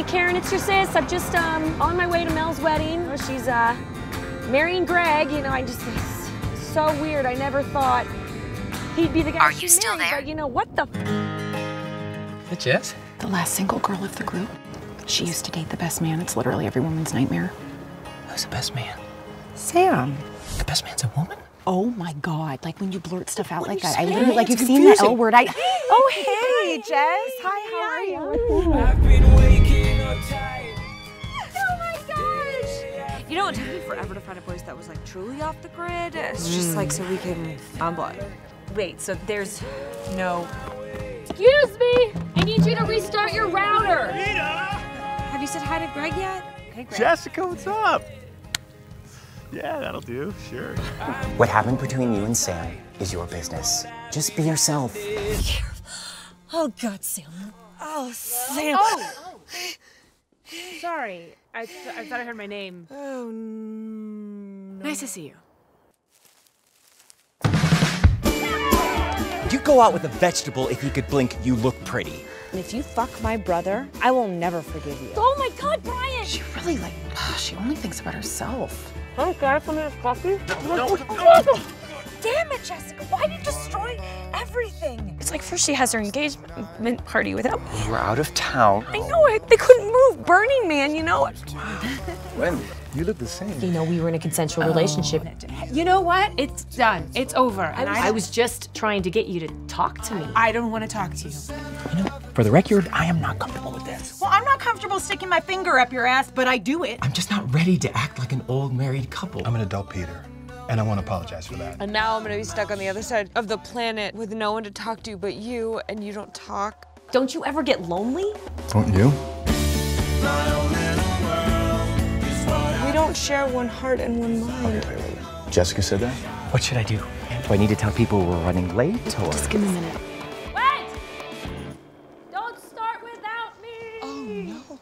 Hey, Karen, it's your sis. I'm just um, on my way to Mel's wedding. Oh, She's uh, marrying Greg. You know, I just, it's so weird. I never thought he'd be the guy Are you still married, there? But you know, what the Hey, Jess? The last single girl of the group. She used to date the best man. It's literally every woman's nightmare. Who's the best man? Sam. The best man's a woman? Oh my god! Like when you blurt stuff out What like that. I literally like you've seen the. L word. I. Oh hey, Jess. Hi. How are you? I've been waking up tired. Oh my gosh! You know, it took me forever to find a place that was like truly off the grid. It's just like so we can unplug. Wait, so there's no. Excuse me! I need you to restart your router. Have you said hi to Greg yet? Hey, Greg. Jessica, what's up? Yeah, that'll do. Sure. What happened between you and Sam is your business. Just be yourself. Oh God, Sam. Oh, Sam. Oh! oh. Sorry. I, th- I thought I heard my name. Oh no. Nice to see you. You go out with a vegetable if you could blink, you look pretty. And if you fuck my brother, I will never forgive you. Oh my God, Brian! She really like. Ah, she only thinks about herself. Oh, can I have some of this coffee? Damn it, Jessica! Why did you destroy everything? It's like first she has her engagement party without me. You were out of town. I know it. They couldn't move. Burning Man, you know. What? Wendy, you look the same. You know, we were in a consensual oh. relationship. You know what? It's done. It's over. And I, I was just trying to get you to talk to me. I don't want to talk to you. You know, for the record, I am not comfortable with this. Well, I'm not comfortable sticking my finger up your ass, but I do it. I'm just not ready to act like an old married couple. I'm an adult Peter, and I want to apologize for that. And now I'm gonna be stuck on the other side of the planet with no one to talk to but you, and you don't talk. Don't you ever get lonely? Don't you? We don't share one heart and one mind. Jessica said that? What should I do? Do I need to tell people we're running late or? Just give me a minute. Wait! Don't start without me! Oh no.